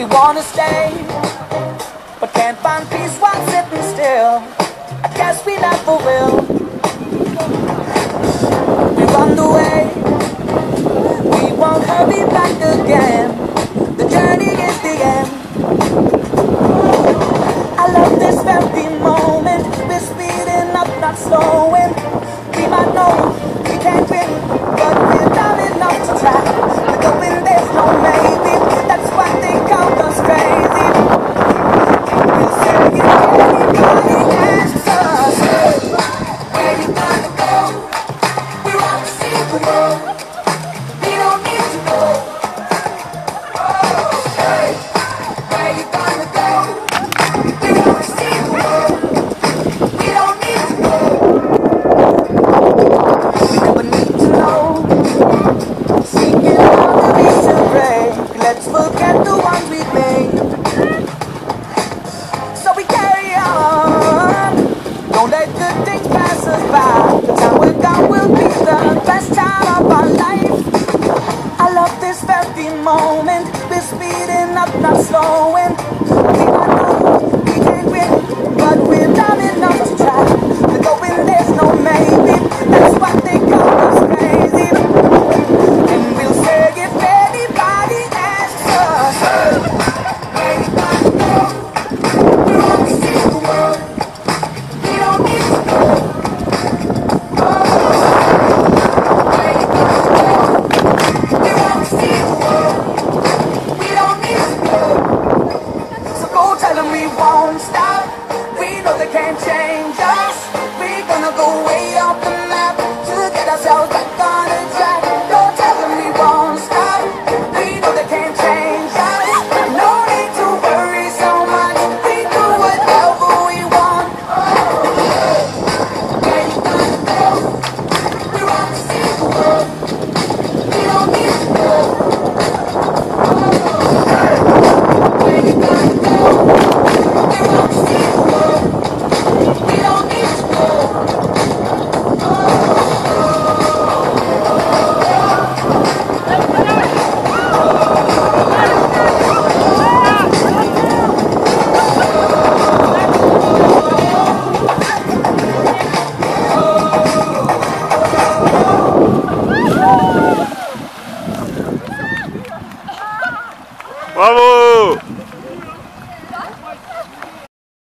We wanna stay, but can't find peace while sitting still. I guess we never will. We run away, we won't hurry back again. The journey is the end. I love this very moment. We're speeding up, not slowing. We might know we can't. We'll go. Vamos!